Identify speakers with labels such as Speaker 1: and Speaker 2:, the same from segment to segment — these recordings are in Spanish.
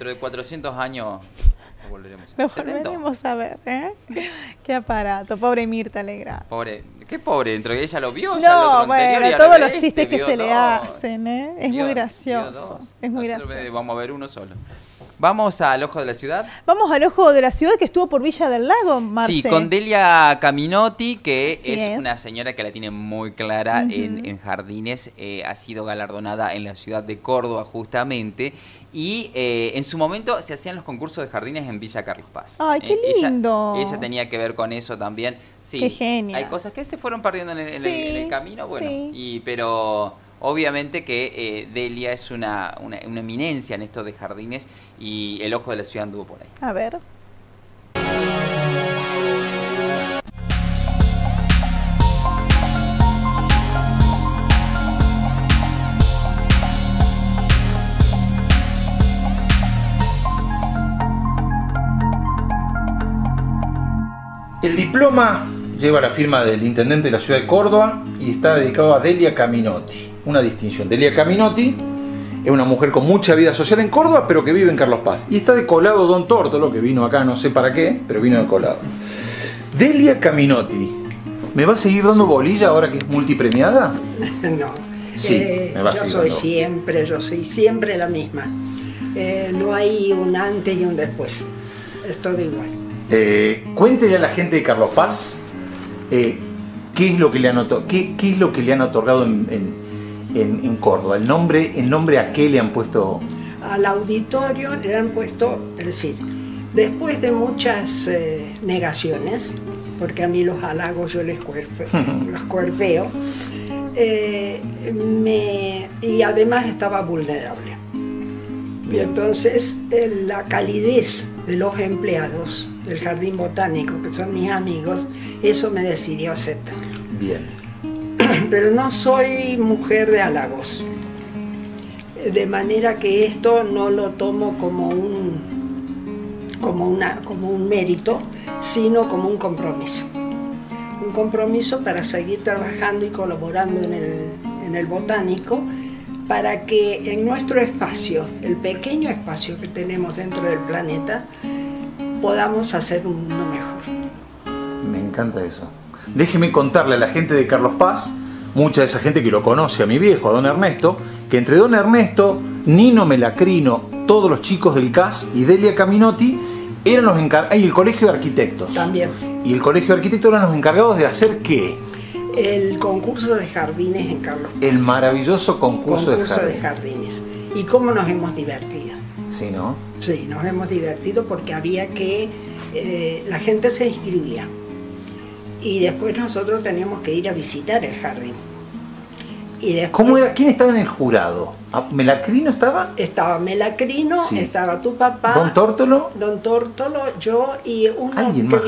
Speaker 1: Dentro de 400 años lo volveremos a
Speaker 2: Lo
Speaker 1: ver. 70.
Speaker 2: volveremos a ver, ¿eh? Qué aparato, pobre Mirta Legrand.
Speaker 1: Pobre, qué pobre, dentro de ella lo vio.
Speaker 2: No,
Speaker 1: y
Speaker 2: bueno,
Speaker 1: ahora
Speaker 2: todos los
Speaker 1: este,
Speaker 2: chistes que se le hacen, ¿eh? Es
Speaker 1: Vio-
Speaker 2: muy gracioso. Es muy
Speaker 1: Nosotros
Speaker 2: gracioso.
Speaker 1: Vamos a ver uno solo. Vamos al ojo de la ciudad.
Speaker 2: Vamos al ojo de la ciudad que estuvo por Villa del Lago, Marce.
Speaker 1: Sí, con Delia Caminotti, que es,
Speaker 2: es.
Speaker 1: una señora que la tiene muy clara en, en jardines, eh, ha sido galardonada en la ciudad de Córdoba justamente, y eh, en su momento se hacían los concursos de jardines en Villa Carlos Paz.
Speaker 2: Ay, qué
Speaker 1: Eh, ella-
Speaker 2: lindo.
Speaker 1: Ella, tenía que ver con eso también. Sí,
Speaker 2: Qué genia.
Speaker 1: Hay cosas que se fueron perdiendo en el, en el- en el camino, bueno,
Speaker 2: sí.
Speaker 1: y, pero obviamente que eh, Delia es una, una, una eminencia en esto de jardines y el ojo de la ciudad anduvo por ahí.
Speaker 2: A ver.
Speaker 3: El diploma lleva la firma del intendente de la ciudad de Córdoba y está dedicado a Delia Caminotti, una distinción. Delia Caminotti es una mujer con mucha vida social en Córdoba, pero que vive en Carlos Paz. Y está de colado Don Tórtolo, que vino acá no sé para qué, pero vino de colado. Delia Caminotti, ¿me va a seguir dando bolilla ahora que es multipremiada?
Speaker 4: No.
Speaker 3: Sí,
Speaker 4: Eh,
Speaker 3: me va a
Speaker 4: yo soy
Speaker 3: dando.
Speaker 4: siempre, yo soy siempre la misma. Eh, no hay un antes y un después. Es todo igual.
Speaker 3: Eh, cuéntele a la gente de Carlos Paz eh, qué, es lo que le han qué, qué es lo que le han otorgado en, en- en- en Córdoba. El nombre, el nombre a qué le han puesto.
Speaker 4: Al auditorio le han puesto, es decir, después de muchas eh, negaciones, porque a mí los halagos yo les cuerpe- los cuerpeo, eh, me- y además estaba vulnerable. Y entonces eh, la calidez de los empleados del Jardín Botánico, que son mis amigos, eso me decidió aceptar.
Speaker 3: Bien.
Speaker 4: Pero no soy mujer de halagos. De manera que esto no lo tomo como un, como una, como un mérito, sino como un compromiso. Un compromiso para seguir trabajando y colaborando en el, en el botánico para que en nuestro espacio, el pequeño espacio que tenemos dentro del planeta, podamos hacer uno mejor.
Speaker 3: Me encanta eso. Déjeme contarle a la gente de Carlos Paz, mucha de esa gente que lo conoce, a mi viejo, a don Ernesto, que entre don Ernesto, Nino Melacrino, todos los chicos del CAS y Delia Caminotti eran los encargados, y el colegio de arquitectos.
Speaker 4: También.
Speaker 3: Y el colegio de arquitectos eran los encargados de hacer qué?
Speaker 4: El concurso de jardines en Carlos Paz.
Speaker 3: El maravilloso concurso,
Speaker 4: concurso
Speaker 3: de
Speaker 4: de
Speaker 3: jardín.
Speaker 4: jardines. Y cómo nos hemos divertido.
Speaker 3: Sí, ¿no?
Speaker 4: Sí, nos hemos divertido porque había que, eh, la gente se inscribía y después nosotros teníamos que ir a visitar el jardín. Y después
Speaker 3: ¿Cómo era? ¿Quién estaba en el jurado? Ah, ¿Melacrino estaba?
Speaker 4: estaba Melacrino,
Speaker 3: Sí.
Speaker 4: estaba tu papá,
Speaker 3: ¿Don Tórtolo?
Speaker 4: Don Tórtolo, yo y uno que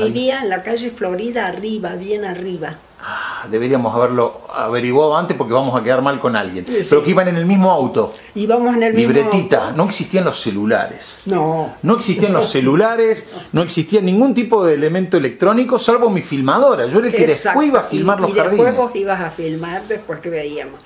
Speaker 3: ahí.
Speaker 4: vivía en la calle Florida arriba, bien arriba.
Speaker 3: Ah, deberíamos haberlo averiguado antes porque vamos a quedar mal con alguien.
Speaker 4: Sí.
Speaker 3: Pero que iban en el mismo auto.
Speaker 4: Íbamos en el mismo
Speaker 3: Libretita.
Speaker 4: auto.
Speaker 3: No existían los celulares.
Speaker 4: No,
Speaker 3: No existían los celulares, no existía ningún tipo de elemento electrónico, salvo mi filmadora. Yo era el que
Speaker 4: Exacto.
Speaker 3: después iba a filmar
Speaker 4: y,
Speaker 3: los
Speaker 4: y después
Speaker 3: jardines.
Speaker 4: vos ibas a filmar después que veíamos.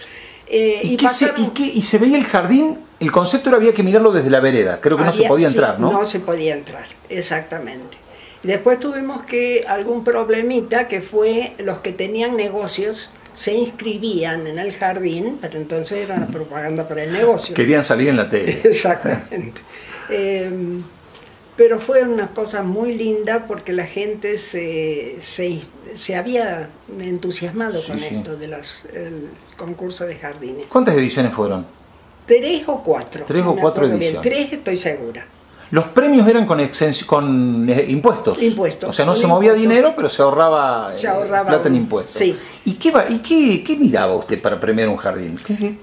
Speaker 4: Eh,
Speaker 3: ¿Y, qué se,
Speaker 4: pasaron-
Speaker 3: y qué- y se veía el jardín? El concepto era había que mirarlo desde la vereda. Creo que no se podía
Speaker 4: sí,
Speaker 3: entrar, ¿no?
Speaker 4: No se podía entrar, exactamente. Después tuvimos que algún problemita que fue los que tenían negocios se inscribían en el jardín, pero entonces era propaganda para el negocio.
Speaker 3: Querían salir en la tele.
Speaker 4: Exactamente. Eh, pero fue una cosa muy linda porque la gente se, se, se había entusiasmado
Speaker 3: Sí,
Speaker 4: con
Speaker 3: sí.
Speaker 4: esto del concurso de jardines.
Speaker 3: ¿Cuántas ediciones fueron?
Speaker 4: Tres o cuatro.
Speaker 3: Tres o cuatro
Speaker 4: bien.
Speaker 3: ediciones.
Speaker 4: Tres estoy segura.
Speaker 3: Los premios eran con, con eh, impuestos.
Speaker 4: Impuestos,
Speaker 3: O sea, no se movía dinero, pero se ahorraba,
Speaker 4: Se
Speaker 3: eh,
Speaker 4: ahorraba
Speaker 3: plata en impuestos.
Speaker 4: sí.
Speaker 3: ¿Y, qué, y qué, qué miraba usted para premiar un jardín? ¿Qué-?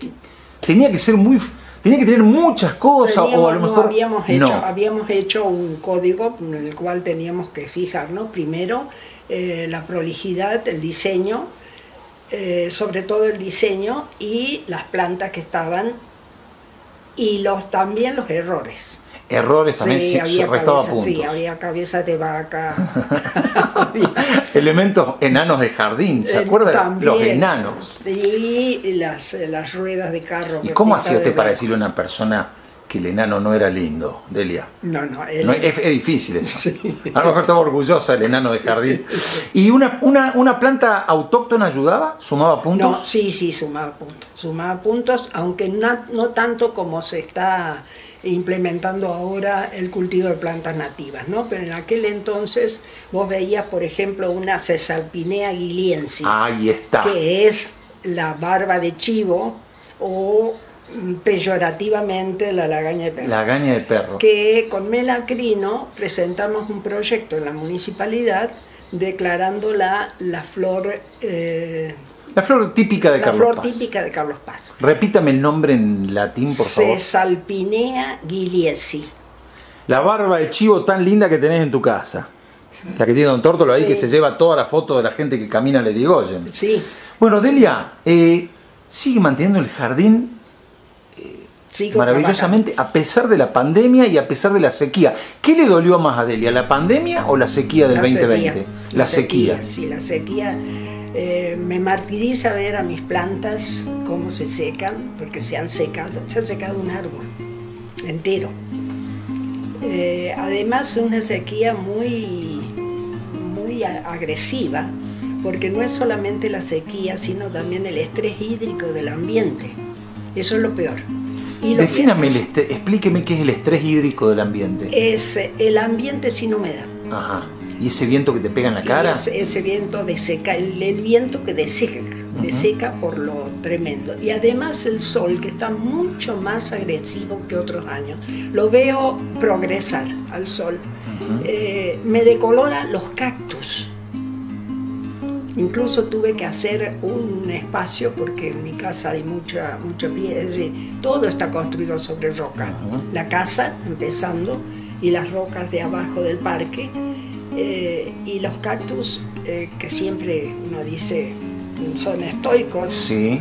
Speaker 3: Tenía que ser muy... Tenía que tener muchas cosas o a
Speaker 4: Teníamos-
Speaker 3: lo
Speaker 4: no, habíamos, hecho,
Speaker 3: no.
Speaker 4: habíamos hecho un código en el cual teníamos que fijarnos primero eh, la prolijidad, el diseño, eh, sobre todo el diseño y las plantas que estaban y los también los errores.
Speaker 3: Errores también,
Speaker 4: Sí,
Speaker 3: se restaba
Speaker 4: cabeza-
Speaker 3: puntos.
Speaker 4: Sí, había cabezas de vaca.
Speaker 3: Elementos enanos de jardín, ¿se
Speaker 4: Eh,
Speaker 3: acuerda?
Speaker 4: también.
Speaker 3: Los enanos.
Speaker 4: Y las, las ruedas de carro.
Speaker 3: ¿Y cómo hacía usted para decirle a una persona que el enano no era lindo, Delia.
Speaker 4: No, no, él
Speaker 3: No,
Speaker 4: es-
Speaker 3: es, es difícil eso. A lo mejor estaba orgullosa el enano de jardín. ¿Y una, una, una planta autóctona ayudaba? ¿Sumaba puntos?
Speaker 4: No, sí, sí, sumaba puntos. Sumaba puntos, aunque no, no tanto como se está implementando ahora el cultivo de plantas nativas, ¿no? Pero en aquel entonces vos veías, por ejemplo, una Cesalpinea guiliensis,
Speaker 3: Ahí está.
Speaker 4: que es la barba de chivo o mm, peyorativamente la lagaña de perro.
Speaker 3: La gaña de perro.
Speaker 4: que con Melacrino presentamos un proyecto en la municipalidad declarándola la flor, eh,
Speaker 3: La flor típica de
Speaker 4: la
Speaker 3: Carlos
Speaker 4: flor
Speaker 3: Paz.
Speaker 4: típica de Carlos Paz.
Speaker 3: Repítame el nombre en latín, por favor.
Speaker 4: Cesalpinea guiliesi.
Speaker 3: La barba de chivo tan linda que tenés en tu casa. La que tiene Don Tórtolo ahí,
Speaker 4: Sí.
Speaker 3: que se lleva toda la foto de la gente que camina al Erigoyen.
Speaker 4: Sí,
Speaker 3: Bueno, Delia, eh, sigue manteniendo el jardín
Speaker 4: sigo
Speaker 3: maravillosamente a pesar de la pandemia y a pesar de la sequía. ¿Qué le dolió más a Delia, la pandemia o la sequía del
Speaker 4: trabajando.
Speaker 3: 2020?
Speaker 4: sequía,
Speaker 3: La sequía.
Speaker 4: Sí, la sequía. Eh, me martiriza ver a mis plantas cómo se secan, porque se han secado, se ha secado un árbol entero. Eh, además, una sequía muy, muy agresiva, porque no es solamente la sequía, sino también el estrés hídrico del ambiente. Eso es lo peor. Y
Speaker 3: Defíname, el explíqueme qué es el estrés hídrico del ambiente.
Speaker 4: Es eh, el ambiente sin humedad.
Speaker 3: Ajá. ¿Y ese viento que te pega en la cara?
Speaker 4: ese, ese viento deseca, el, el viento que deseca, deseca por lo tremendo. Y además el sol, que está mucho más agresivo que otros años. Lo veo progresar al sol. Eh, me decolora los cactus. Incluso tuve que hacer un espacio porque en mi casa hay mucha, mucha piedra, todo está construido sobre roca.
Speaker 3: Ujú.
Speaker 4: La casa, empezando, y las rocas de abajo del parque, eh, y los cactus, eh, que siempre uno dice son estoicos,
Speaker 3: Sí.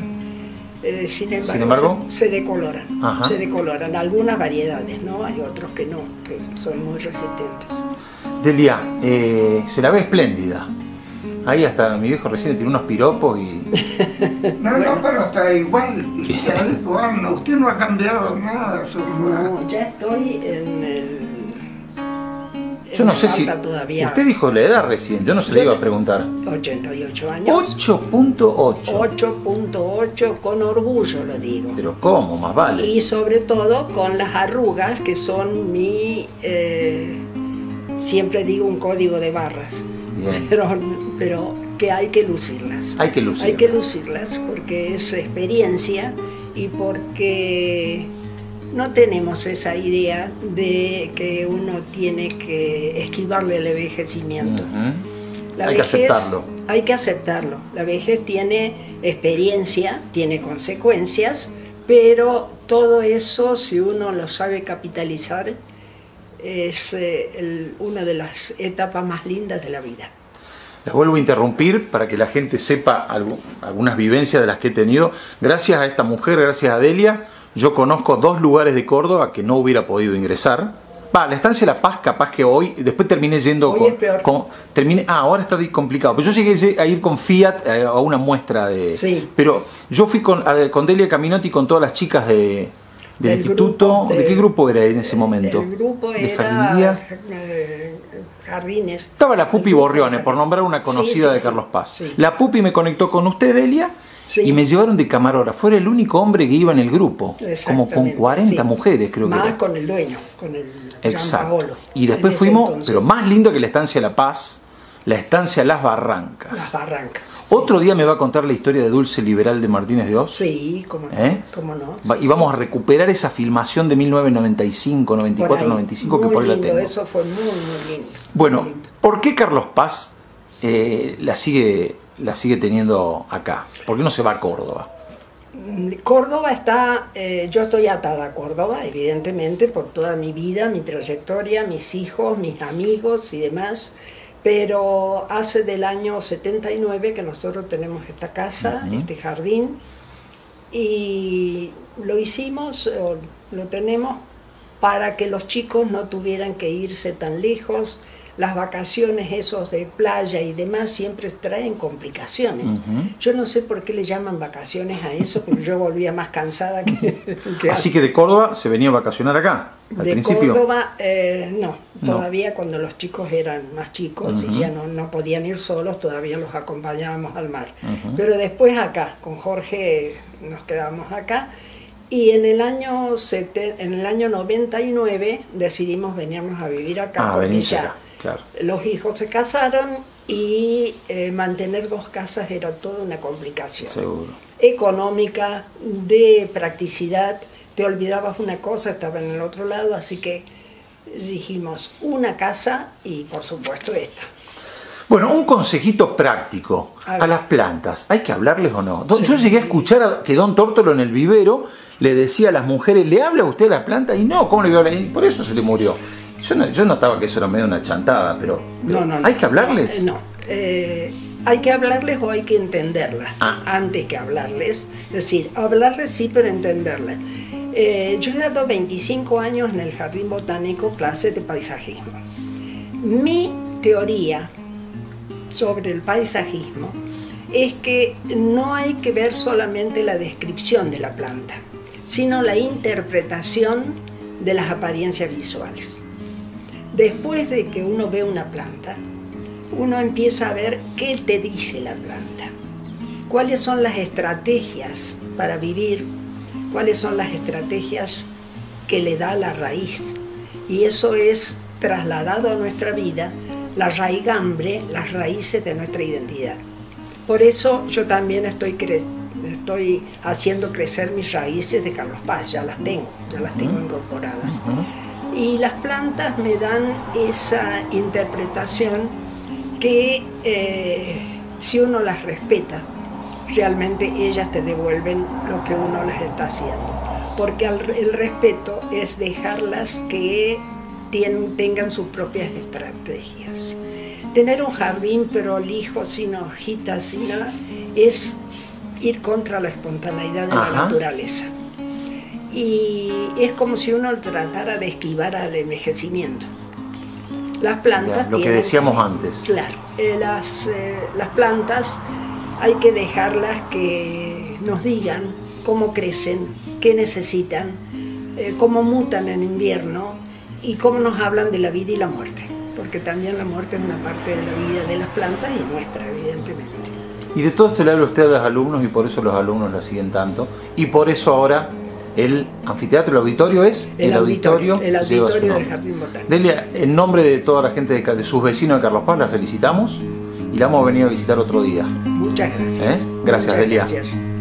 Speaker 4: eh, sin embargo,
Speaker 3: Sin embargo.
Speaker 4: se, se decoloran,
Speaker 3: Ajá.
Speaker 4: se decoloran. Algunas variedades, ¿no? Hay otros que no, que son muy resistentes.
Speaker 3: Delia, eh, se la ve espléndida. Ahí hasta mi viejo recién tiene unos piropos y...
Speaker 5: No, no, pero está igual, está igual, no, usted no ha cambiado nada, su
Speaker 4: No, ya estoy en el...
Speaker 3: Yo no sé si...
Speaker 4: todavía
Speaker 3: Usted dijo la edad recién, yo no se le iba a preguntar.
Speaker 4: 88 años.
Speaker 3: 8.8.
Speaker 4: 8.8 con orgullo lo digo.
Speaker 3: Pero ¿cómo? Más vale.
Speaker 4: Y sobre todo con las arrugas que son mi, eh, siempre digo un código de barras,
Speaker 3: Bien.
Speaker 4: pero, pero que hay que lucirlas.
Speaker 3: Hay que lucirlas.
Speaker 4: Hay que lucirlas porque es experiencia y porque no tenemos esa idea de que uno tiene que esquivarle el envejecimiento. La
Speaker 3: Hay que aceptarlo.
Speaker 4: Hay que aceptarlo. La vejez tiene experiencia, tiene consecuencias, pero todo eso, si uno lo sabe capitalizar, es eh, el- una de las etapas más lindas de la vida.
Speaker 3: Les vuelvo a interrumpir para que la gente sepa algu- algunas vivencias de las que he tenido. Gracias a esta mujer, gracias a Delia, yo conozco dos lugares de Córdoba que no hubiera podido ingresar. Va, la estancia La Paz, capaz que hoy, después terminé yendo
Speaker 4: Hoy
Speaker 3: con,
Speaker 4: es peor.
Speaker 3: con- terminé, ah, ahora está complicado. Pero yo llegué a ir con Fiat eh, a una muestra de.
Speaker 4: Sí.
Speaker 3: Pero yo fui con, a- con Delia Caminotti y con todas las chicas de, del, instituto. de,
Speaker 4: de-
Speaker 3: qué grupo era en ese momento?
Speaker 4: El grupo
Speaker 3: ¿De
Speaker 4: era eh, Jardines.
Speaker 3: Estaba la Pupi
Speaker 4: de
Speaker 3: por nombrar una conocida
Speaker 4: sí,
Speaker 3: de Carlos Paz. La Pupi me conectó con usted, Delia,
Speaker 4: Sí.
Speaker 3: y me llevaron de camarógrafo. Era el único hombre que iba en el grupo. Como con
Speaker 4: Exactamente,
Speaker 3: 40
Speaker 4: sí.
Speaker 3: mujeres, creo que
Speaker 4: Más
Speaker 3: era.
Speaker 4: con el dueño, con el
Speaker 3: Exacto. Y después fuimos,
Speaker 4: entonces.
Speaker 3: pero más lindo que la estancia La Paz, la estancia Las Barrancas.
Speaker 4: Las barrancas.
Speaker 3: Otro día me va a contar la historia de Dulce Liberal de Martínez de Oz.
Speaker 4: Sí, cómo no.
Speaker 3: ¿Eh?
Speaker 4: cómo no. Sí,
Speaker 3: y vamos
Speaker 4: sí.
Speaker 3: a recuperar esa filmación de 1995, 94,
Speaker 4: Por ahí.
Speaker 3: 95 que
Speaker 4: Muy
Speaker 3: por ahí la
Speaker 4: lindo,
Speaker 3: tengo.
Speaker 4: Eso fue muy, muy lindo.
Speaker 3: Bueno,
Speaker 4: Muy lindo.
Speaker 3: ¿por qué Carlos Paz eh, la, sigue, la sigue teniendo acá? ¿Por qué no se va a Córdoba?
Speaker 4: Córdoba está, eh, yo estoy atada a Córdoba, evidentemente, por toda mi vida, mi trayectoria, mis hijos, mis amigos y demás, pero hace del año 79 que nosotros tenemos esta casa, este jardín, y lo hicimos, o lo tenemos, para que los chicos no tuvieran que irse tan lejos las vacaciones esos de playa y demás siempre traen complicaciones. Yo no sé por qué le llaman vacaciones a eso, porque yo volvía más cansada que...
Speaker 3: Así que de Córdoba se venía a vacacionar acá. Al
Speaker 4: de
Speaker 3: principio.
Speaker 4: Córdoba, eh, no, todavía cuando los chicos eran más chicos y ya no, no podían ir solos, todavía los acompañábamos al mar. Pero después acá, con Jorge nos quedamos acá y en el año sete- en el año 99 decidimos venirnos a vivir acá
Speaker 3: Ah, venís acá, claro.
Speaker 4: los hijos se casaron y eh, mantener dos casas era toda una complicación
Speaker 3: Seguro.
Speaker 4: económica, de practicidad. Te olvidabas una cosa, estaba en el otro lado, así que dijimos una casa y por supuesto esta.
Speaker 3: Bueno, un consejito práctico
Speaker 4: A
Speaker 3: las plantas. ¿Hay que hablarles o no? Yo llegué a escuchar a- que Don Tórtolo en el vivero le decía a las mujeres, ¿le habla usted a la planta? Y no, ¿cómo le voy a hablar? Y por eso se le murió. Yo, no- yo notaba que eso era medio una chantada, pero, pero
Speaker 4: No, no, no.
Speaker 3: ¿hay que hablarles?
Speaker 4: No, eh, hay que hablarles o hay que entenderlas
Speaker 3: Ah.
Speaker 4: antes que hablarles. Es decir, hablarles sí, pero entenderlas. Eh, yo he dado 25 años en el Jardín Botánico clases de paisajismo. Mi teoría sobre el paisajismo es que no hay que ver solamente la descripción de la planta, sino la interpretación de las apariencias visuales. Después de que uno ve una planta, uno empieza a ver qué te dice la planta, cuáles son las estrategias para vivir, cuáles son las estrategias que le da la raíz. Y eso es trasladado a nuestra vida, la raigambre, las raíces de nuestra identidad. Por eso yo también estoy, estoy haciendo crecer mis raíces de Carlos Paz, ya las tengo, ya las tengo incorporadas. Y las plantas me dan esa interpretación que eh, si uno las respeta, realmente ellas te devuelven lo que uno les está haciendo. Porque el respeto es dejarlas que tengan sus propias estrategias. Tener un jardín prolijo, sin hojitas, sin nada, es ir contra la espontaneidad de
Speaker 3: Ajá.
Speaker 4: la naturaleza. Y es como si uno tratara de esquivar al envejecimiento. Las plantas
Speaker 3: Ya, lo que decíamos antes.
Speaker 4: Claro, eh, las, eh, las plantas hay que dejarlas que nos digan cómo crecen, qué necesitan, eh, cómo mutan en invierno y cómo nos hablan de la vida y la muerte, porque también la muerte es una parte de la vida de las plantas y nuestra, evidentemente.
Speaker 3: Y de todo esto le habla usted a los alumnos y por eso los alumnos la siguen tanto. Y por eso ahora el anfiteatro, el auditorio es
Speaker 4: El auditorio, el
Speaker 3: lleva
Speaker 4: auditorio del. Jardín Botánico.
Speaker 3: Delia, en nombre de toda la gente de, sus vecinos de Carlos Paz, la felicitamos y la hemos venido a visitar otro día.
Speaker 4: Muchas gracias.
Speaker 3: ¿Eh? Gracias,
Speaker 4: Muchas
Speaker 3: Delia.
Speaker 4: gracias.